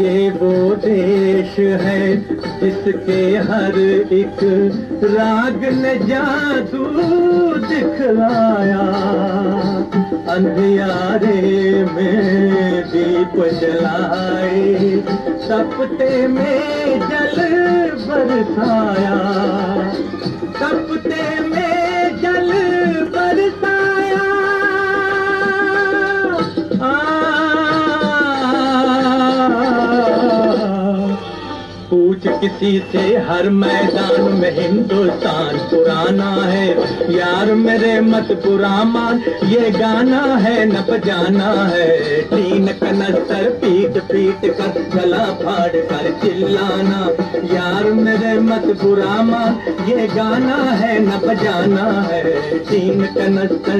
ये वो देश है जिसके हर एक राग ने जादू दिखलाया। अंधियारे में दीप जलाए सपते में जल बरसाया। सपते पूछ किसी से, हर मैदान में हिंदुस्तान पुराना है। यार मेरे मत बुरा ये गाना है न बजाना है। तीन कनस्तर पीट पीट कर, गला फाड़ कर चिल्लाना। यार मेरे मत बुरा ये गाना है न बजाना है। तीन कनस्तर।